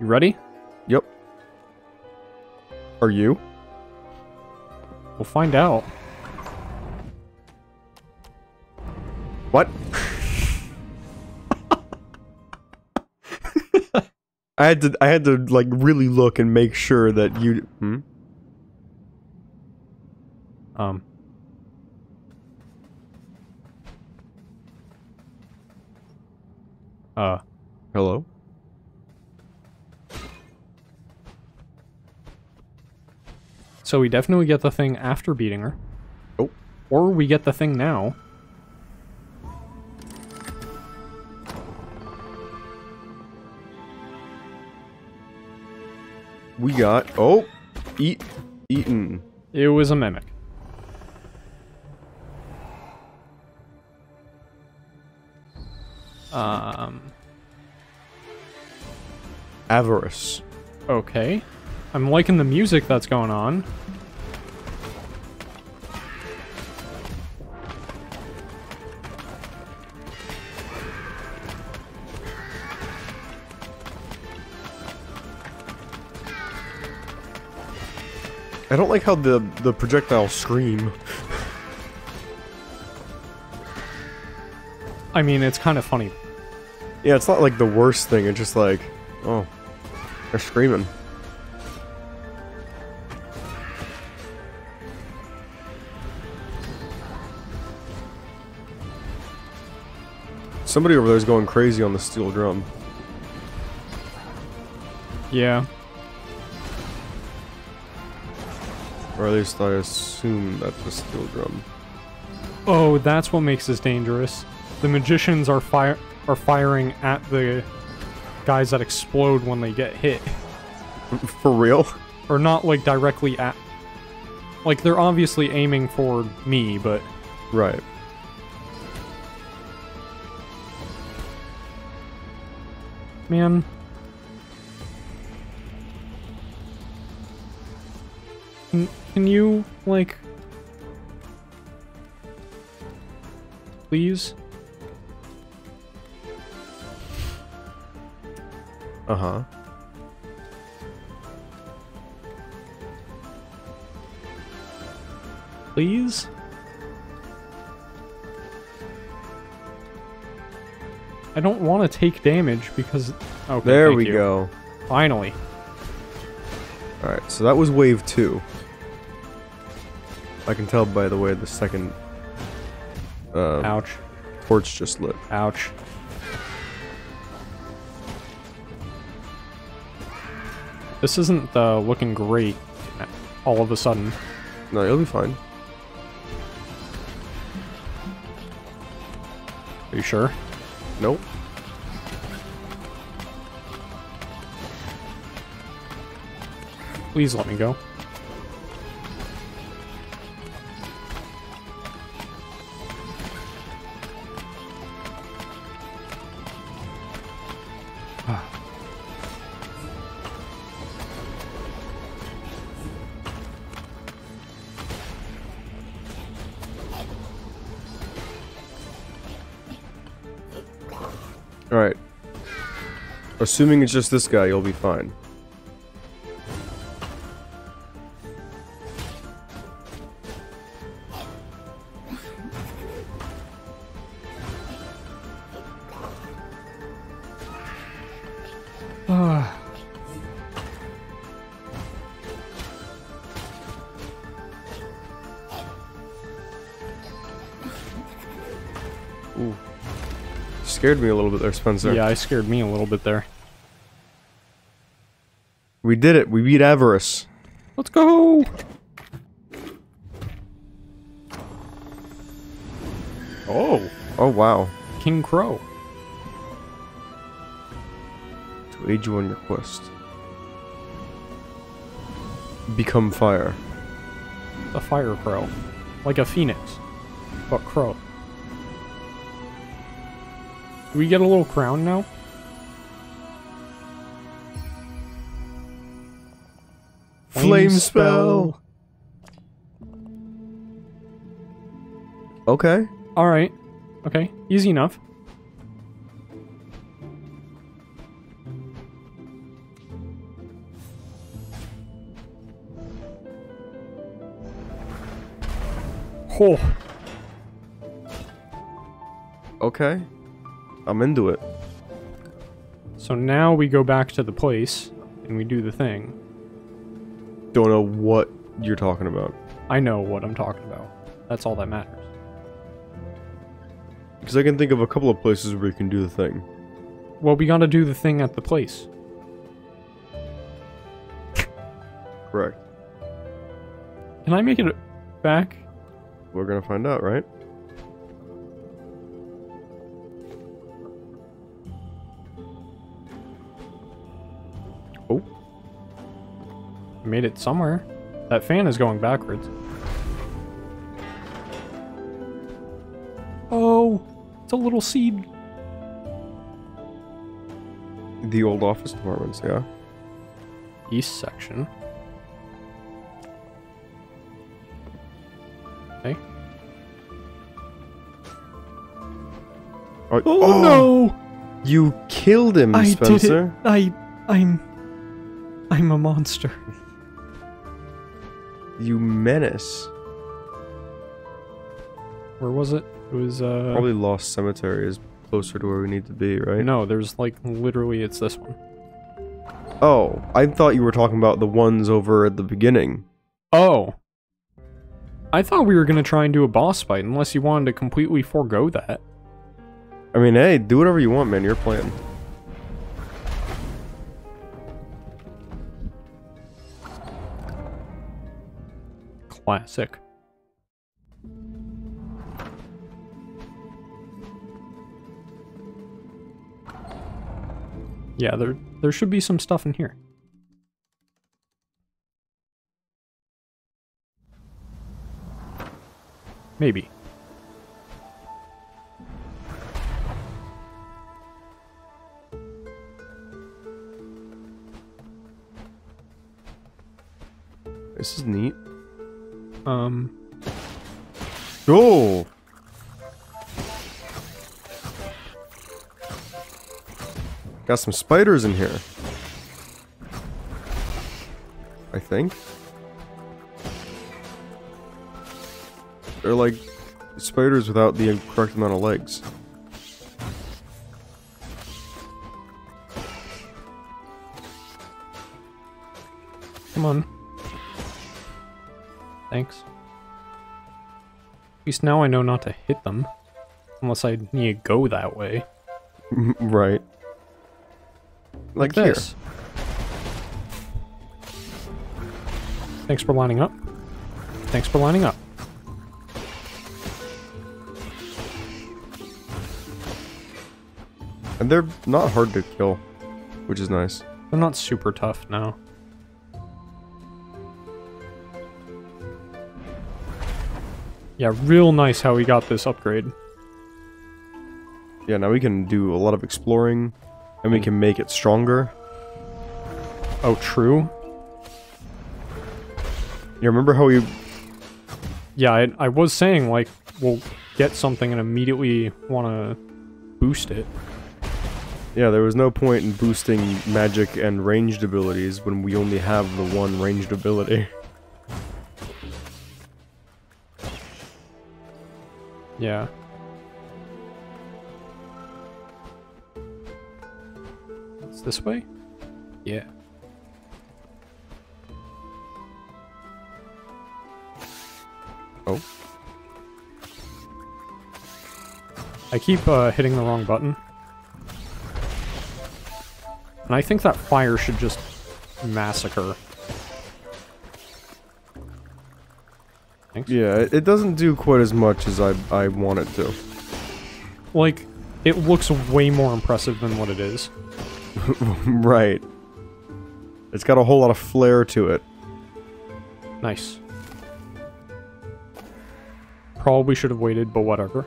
You ready? Yep. Are you? We'll find out. What? I had to I had to like really look and make sure that you hmm? Um. Uh, Hello? So we definitely get the thing after beating her. Oh. Or we get the thing now. We got oh eat eaten. It was a mimic. Um, Avarice. okay. I'm liking the music that's going on. I don't like how the the projectiles scream. I mean, it's kind of funny. Yeah, it's not like the worst thing, it's just like oh they're screaming. Somebody over there is going crazy on the steel drum. Yeah. Or at least I assume that's the steel drum. Oh, that's what makes this dangerous. The magicians are fire are firing at the guys that explode when they get hit. For real? Or not like directly at like they're obviously aiming for me, but Right. man. Can, can you like please? Uh-huh. Please? I don't want to take damage because okay, There we you. go. Finally. Alright, so that was wave two. I can tell by the way the second um, Ouch. torch just lit. Ouch. This isn't uh, looking great all of a sudden. No, you'll be fine. Are you sure? Nope. Please let me go. Alright. Assuming it's just this guy, you'll be fine. Ooh. Scared me a little bit there, Spencer. Yeah, I scared me a little bit there. We did it. We beat Avarice. Let's go! Oh, Oh, wow. King Crow. Aid you on your quest. Become fire. The Fire Crow. Like a phoenix, but crow. Do we get a little crown now? Flame spell. Okay. Alright. Okay, easy enough. Oh, Okay. I'm into it. so now we go back to the place and we do the thing. Don't know what you're talking about. I know what I'm talking about. That's all that matters. Because I can think of a couple of places where you can do the thing. Well, we gotta do the thing at the place. Correct. Can I make it back? We're gonna find out, right? Oh, made it somewhere. That fan is going backwards. Oh, it's a little seed. the old office apartments, yeah. East section. Okay. Oh, Oh, no! You killed him, I Spencer. did it. I, I'm, I'm a monster. You menace. Where was it? It was uh. Probably Lost Cemetery is closer to where we need to be, right? No, there's like literally it's this one. Oh, I thought you were talking about the ones over at the beginning. I thought we were gonna try and do a boss fight, unless you wanted to completely forego that. I mean, hey, do whatever you want, man. Your plan. Classic. Yeah, there there should be some stuff in here. Maybe. This is neat. Um, Oh! Got some spiders in here. I think. They're like spiders without the correct amount of legs. come on. Thanks. At least now I know not to hit them. Unless I need to go that way. right. Like, here. this. Thanks for lining up. Thanks for lining up. And they're not hard to kill, which is nice. They're not super tough now. Yeah, real nice how we got this upgrade. Yeah, now we can do a lot of exploring, and we hmm. can make it stronger. Oh, true. You remember how we Yeah, I, I was saying, like, we'll get something and immediately want to boost it. Yeah, there was no point in boosting magic and ranged abilities when we only have the one ranged ability. Yeah. It's this way? Yeah. Oh. I keep uh, hitting the wrong button. And I think that fire should just massacre. Thanks. Yeah, it, doesn't do quite as much as I, I want it to. Like, it looks way more impressive than what it is. right. It's got a whole lot of flair to it. Nice. Probably should have waited, but whatever.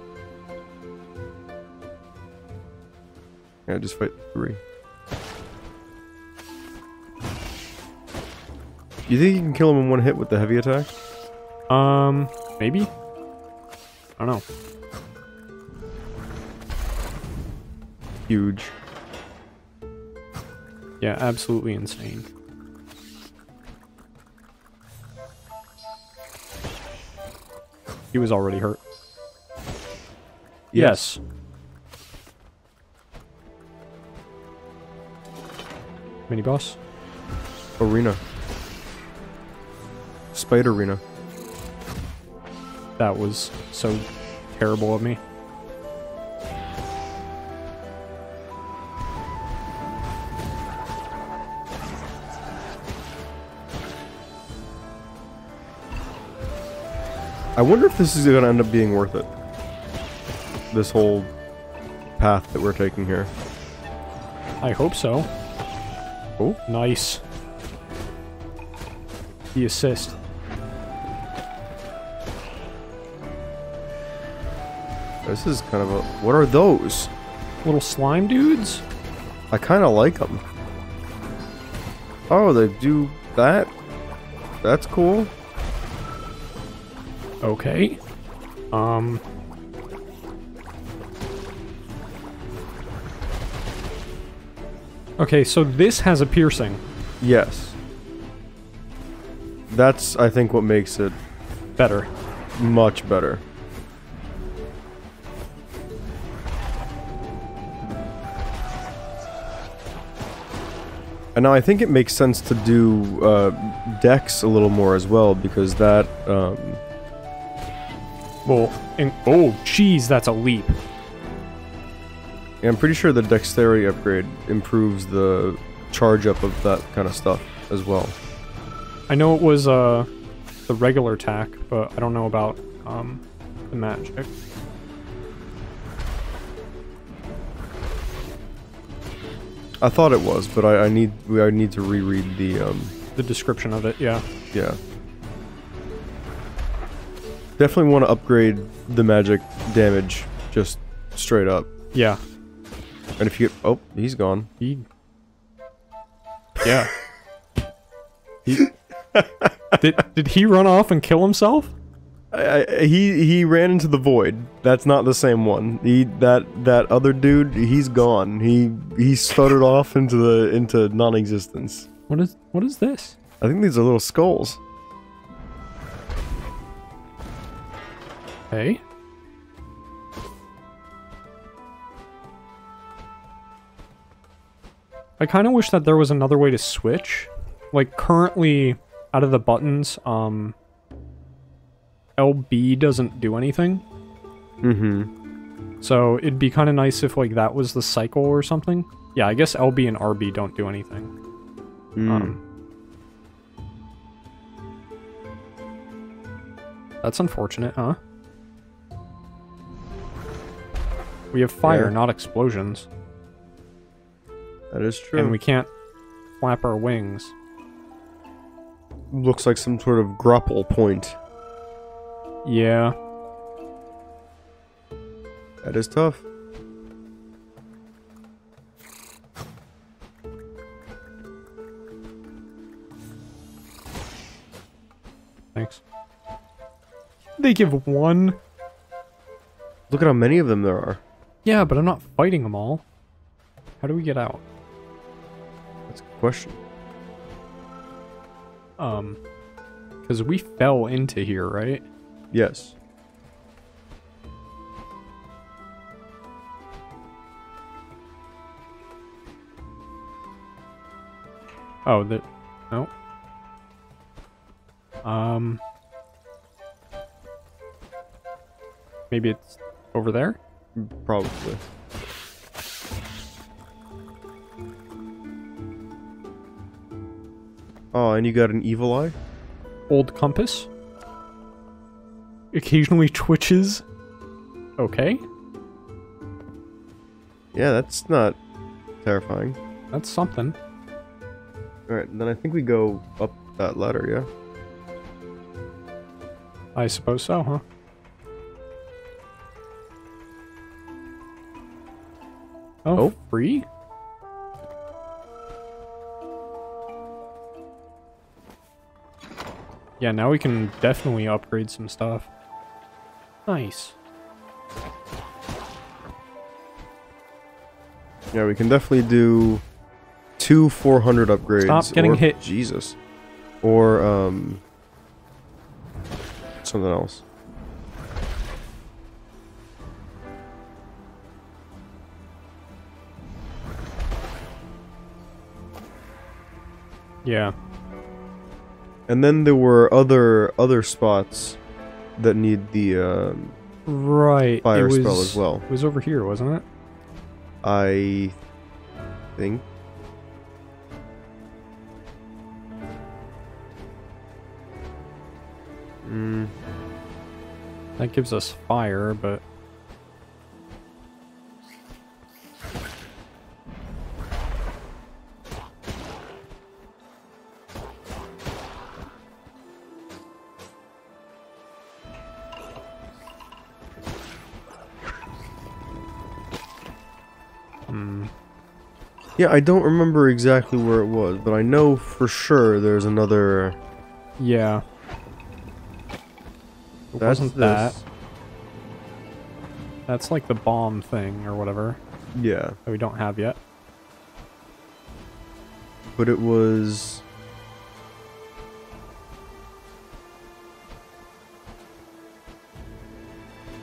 Yeah, just fight three. You think you can kill him in one hit with the heavy attack? Um, maybe? I don't know. Huge. Yeah, absolutely insane. He was already hurt. Yes. Yes. Mini boss. Arena. Spider Arena. That was so terrible of me. I wonder if this is gonna end up being worth it. This whole path that we're taking here. I hope so. Oh, nice. The assist. This is kind of a. What are those? Little slime dudes? I kind of like them. Oh, they do that? That's cool. Okay. Um. Okay, so this has a piercing. Yes. That's, I think, what makes it Better. much better. And now I think it makes sense to do uh, Dex a little more as well because that um, Well, and oh, jeez, that's a leap. Yeah, I'm pretty sure the dexterity upgrade improves the charge up of that kind of stuff as well. I know it was uh the regular attack, but I don't know about um the magic. I thought it was, but I, I need we I need to reread the um The description of it, yeah. yeah. Definitely want to upgrade the magic damage just straight up. Yeah. And if you get oh, he's gone. He Yeah. he Did did he run off and kill himself? I, I, he he ran into the void. That's not the same one. He that that other dude, he's gone. He he stuttered off into the into non-existence. What is what is this? I think these are little skulls. Hey. I kind of wish that there was another way to switch. Like currently out of the buttons, um LB doesn't do anything. Mm-hmm. So it'd be kind of nice if like that was the cycle or something. Yeah, I guess LB and RB don't do anything. Mm. Um, that's unfortunate, huh? We have fire, Yeah. not explosions, that is true. and we can't flap our wings. Looks like some sort of grapple point. Yeah, That is tough. thanks. They give one. Look at how many of them there are. Yeah, but I'm not fighting them all. How do we get out? That's a good question. Um, because we fell into here, right? Yes. Oh, that. No. Um. Maybe it's over there? Probably. Oh, and you got an evil eye? Old compass? Occasionally twitches. Okay. Yeah, that's not terrifying. That's something. Alright, then I think we go up that ladder, yeah? I suppose so, huh? Oh, Oh. free? Yeah, now we can definitely upgrade some stuff. Nice. Yeah, we can definitely do two 400 upgrades. Stop getting or, hit. Jesus. Or, um, something else. Yeah. And then there were other other spots that need the um, Right. fire was, spell as well. It was over here, wasn't it? I think. Mm, That gives us fire, but yeah, I don't remember exactly where it was, but I know for sure there's another. Yeah. It That's wasn't that. That's like the bomb thing or whatever Yeah, that we don't have yet. but it was.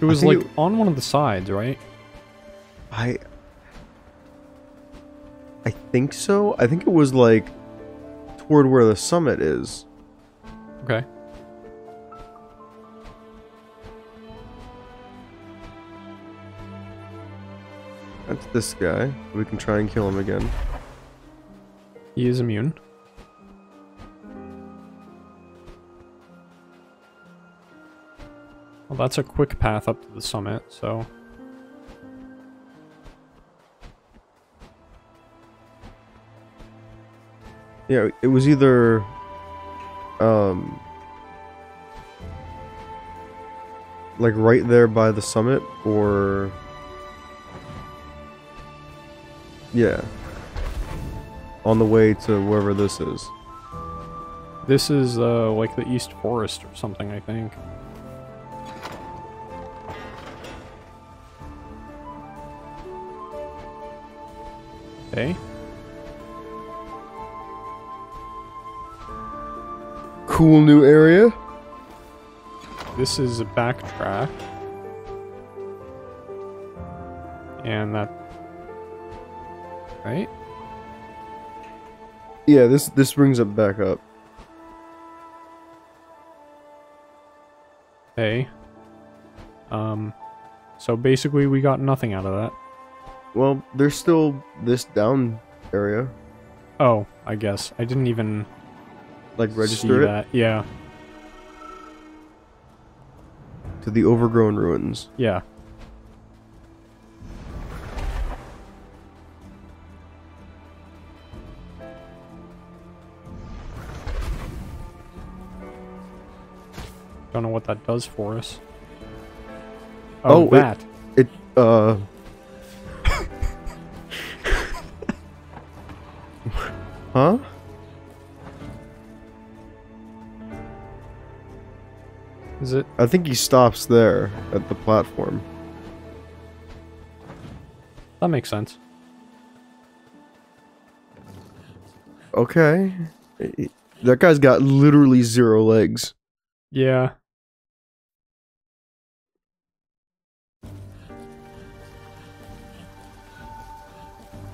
It was like it- on one of the sides, right? I. I think so. I think it was like toward where the summit is. Okay. That's this guy. We can try and kill him again. He is immune. Well, that's a quick path up to the summit, so... Yeah, it was either um like right there by the summit or yeah on the way to wherever this is. This is, uh, like the East Forest or something, I think. Okay. Cool new area. This is a backtrack. And that... Right? Yeah, this this brings it back up. Hey. Um, so basically we got nothing out of that. Well, there's still this down area. Oh, I guess. I didn't even Like register it. Yeah, to the overgrown ruins. yeah. Don't know what that does for us. Oh, Oh, it- that. It uh Huh? Is it? I think he stops there at the platform. That makes sense. Okay. That guy's got literally zero legs. Yeah.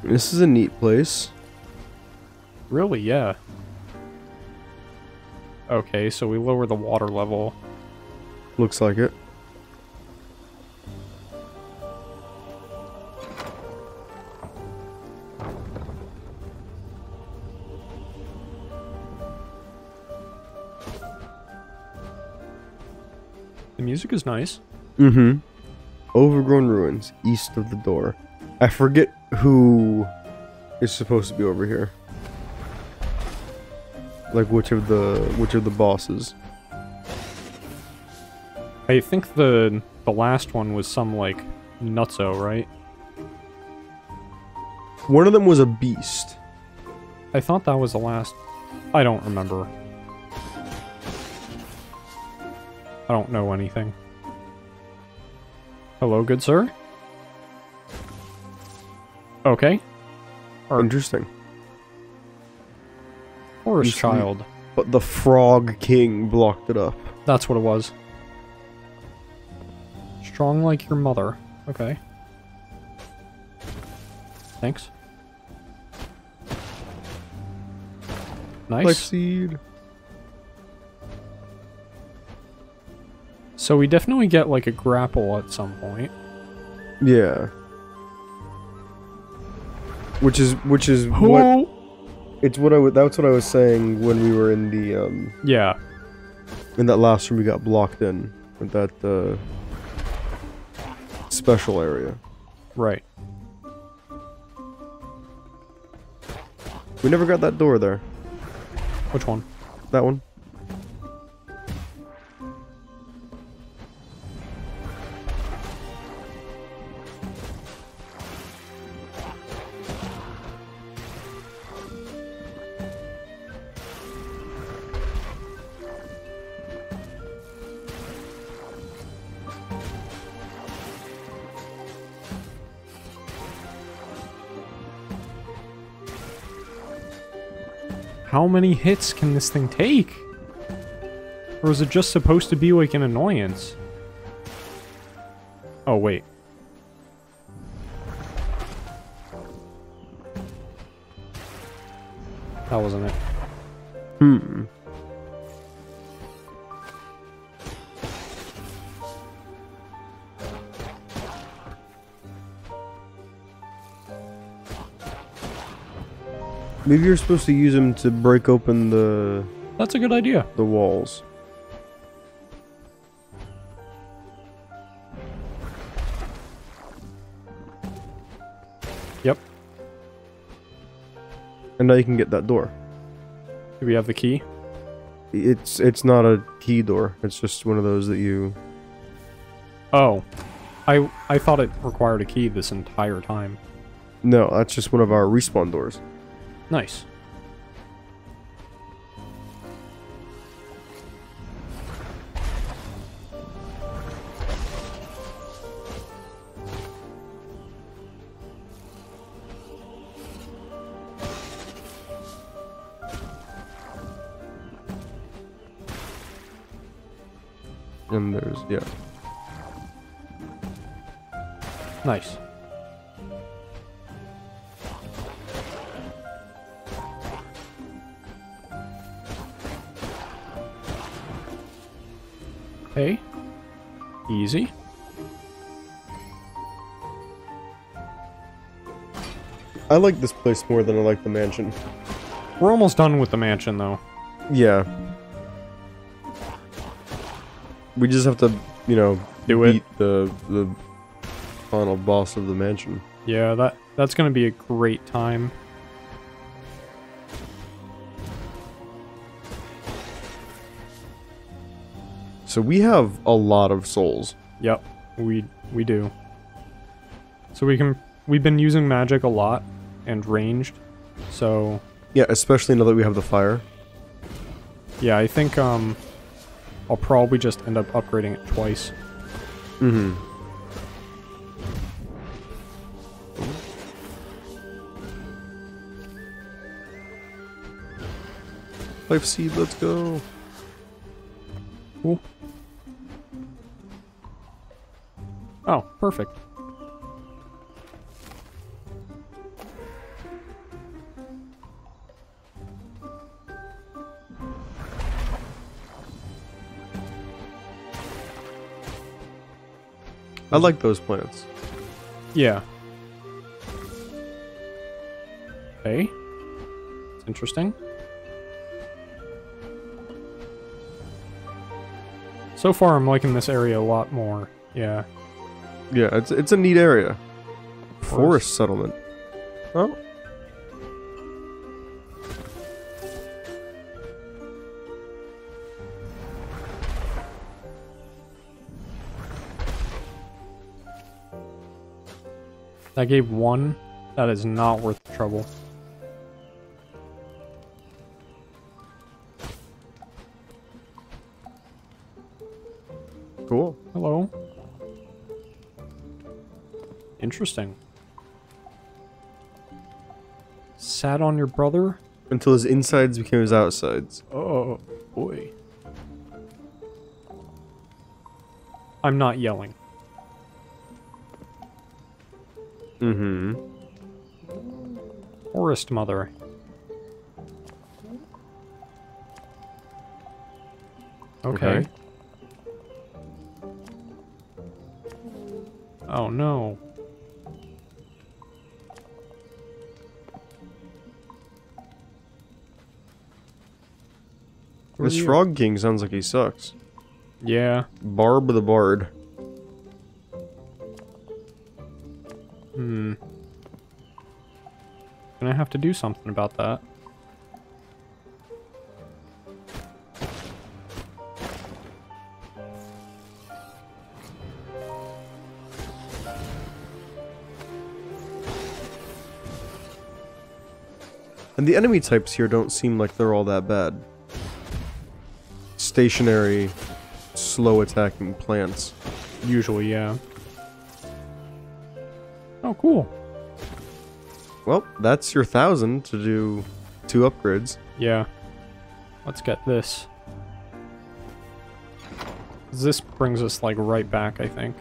This is a neat place. Really, yeah. Okay, so we lower the water level. Looks like it. The music is nice. Mm-hmm. Overgrown ruins east of the door. I forget who is supposed to be over here. Like which of the which of the bosses? I think the the last one was some like nutso, right? One of them was a beast. I thought that was the last. I don't remember. I don't know anything. Hello, good sir? Okay. Or- Interesting. Used child. But the Frog King blocked it up. That's what it was. Strong like your mother. Okay. Thanks. Life Nice. seed. So we definitely get like a grapple at some point. Yeah. Which is which is what it's what I that's what I was saying when we were in the um Yeah. in that last room we got blocked in with that uh special area. Right. We never got that door there. Which one? That one. How many hits can this thing take? Or is it just supposed to be like an annoyance? Oh, wait. That wasn't it. Hmm. Maybe you're supposed to use them to break open the That's a good idea. the walls. Yep. And now you can get that door. Do we have the key? It's it's not a key door. It's just one of those that you Oh. I I thought it required a key this entire time. No, that's just one of our respawn doors. Nice. I like this place more than I like the mansion. We're almost done with the mansion, though. Yeah. We just have to, you know, Do it. beat the the final boss of the mansion. Yeah, that that's gonna be a great time. So we have a lot of souls. Yep, we we do. So we can we've been using magic a lot and ranged. So Yeah, especially now that we have the fire. yeah, I think um I'll probably just end up upgrading it twice. Mm-hmm. Life seed, let's go. Cool. Oh, perfect. I like those plants. Yeah. Okay. It's interesting. So far, I'm liking this area a lot more. Yeah. Yeah, it's it's a neat area. Forest settlement. Oh. That gave one. That is not worth the trouble. Cool. Hello. Interesting. Sat on your brother? Until his insides became his outsides. Oh, boy. I'm not yelling. Mm-hmm. Forest Mother. Okay. okay. Oh no. Where this Frog King sounds like he sucks. Yeah. Barb the Bard. Have to do something about that. And the enemy types here don't seem like they're all that bad. Stationary, slow attacking plants. Usually, yeah. Oh, cool. Well, that's your thousand to do two upgrades. Yeah. Let's get this. This brings us, like, right back, I think.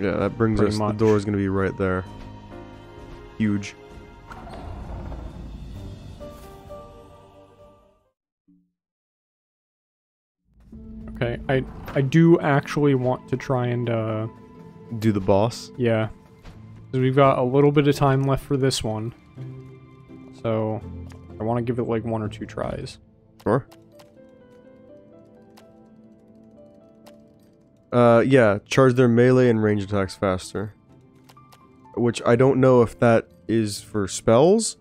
Yeah, that brings Pretty us. much. The door is going to be right there. Huge. Okay, I I do actually want to try and, uh, Do the boss. yeah. We've got a little bit of time left for this one. So, I want to give it, like, one or two tries. Sure. Uh, yeah, charge their melee and range attacks faster. Which I don't know if that is for spells,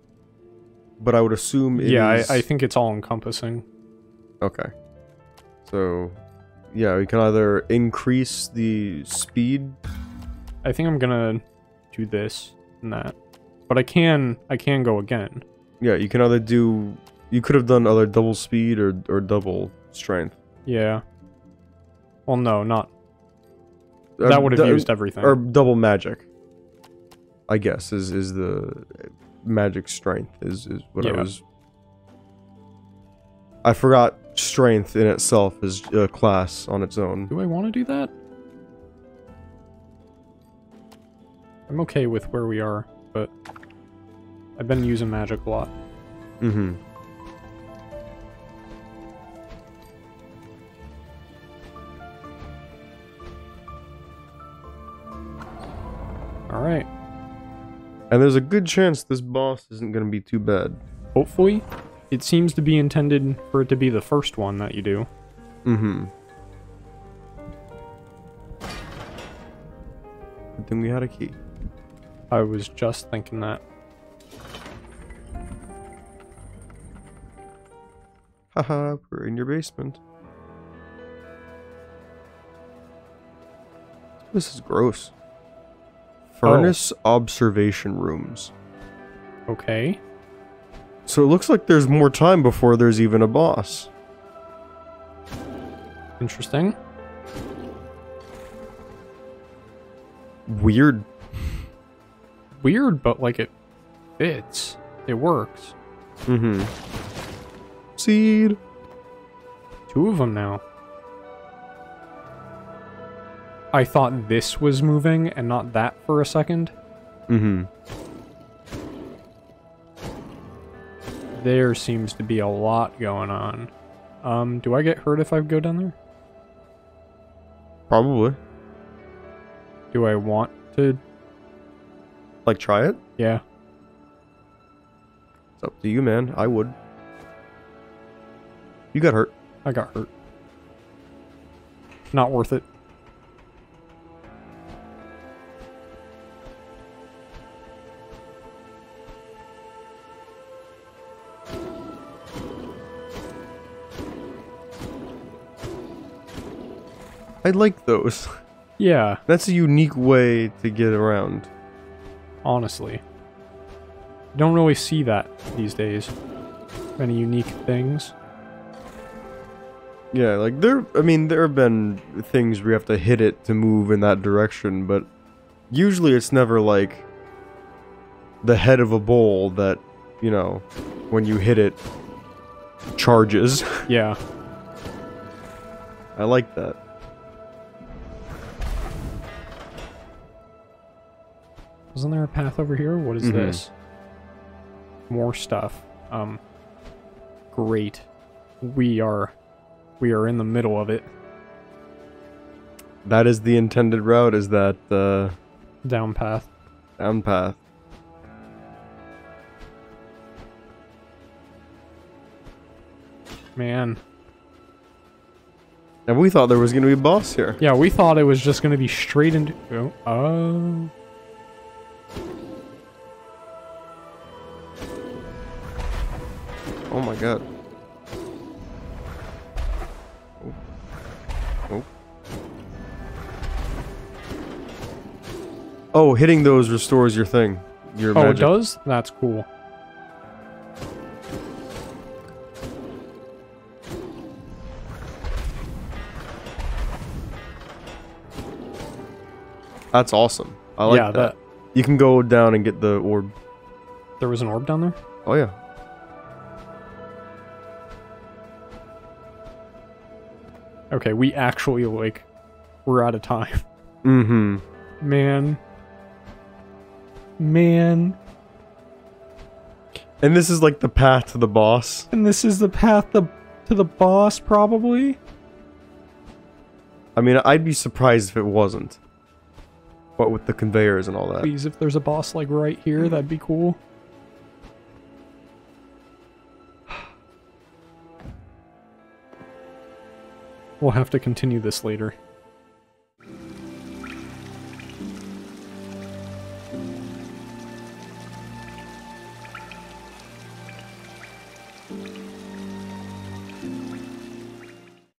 but I would assume it yeah, is- I, I think it's all encompassing. Okay. So, yeah, we can either increase the speed. I think I'm gonna do this and that. But I can, I can go again. Yeah, you can either do. You could have done either double speed or or double strength. Yeah. Well, no, not. Uh, That would have used everything. or double magic. I guess is is the magic strength is is what I was. I forgot strength in itself is a class on its own. Do I want to do that? I'm okay with where we are, but I've been using magic a lot. Mm-hmm. All right. And there's a good chance this boss isn't going to be too bad. Hopefully, it seems to be intended for it to be the first one that you do. Mm-hmm. Good thing we had a key. I was just thinking that. Haha, we're in your basement. This is gross. Furnace oh. observation rooms. Okay. So it looks like there's more time before there's even a boss. Interesting. Weird. Weird, but like it fits. It works. Mm-hmm. Seed. Two of them now. I thought this was moving and not that for a second. Mm-hmm. There seems to be a lot going on. Um, do I get hurt if I go down there? Probably. Do I want to? Like, try it? Yeah. It's up to you, man. I would. You got hurt. I got hurt. Not worth it. I like those. Yeah, That's a unique way to get around. Honestly. You don't really see that these days. Many unique things. Yeah, like there. I mean, there have been things where you have to hit it to move in that direction, but usually it's never like the head of a bowl that you know when you hit it charges. Yeah. I like that. Wasn't there a path over here? What is Mhm. this? More stuff. Um, great. We are We are in the middle of it. That is the intended route, is that uh, Down path. down path. Man. And we thought there was going to be a boss here. Yeah, we thought it was just going to be straight into... Oh. oh. Oh my god. Oh. Oh. Oh, hitting those restores your thing. Your Oh, it does? That's cool. That's awesome. I like yeah, that. that... You can go down and get the orb. There was an orb down there? Oh yeah. Okay, we actually, like... We're out of time. Mm-hmm. Man. Man. And this is like the path to the boss. And this is the path to, to the boss, probably? I mean, I'd be surprised if it wasn't. But with the conveyors and all that. Please, if there's a boss, like, right here, that'd be cool. We'll have to continue this later.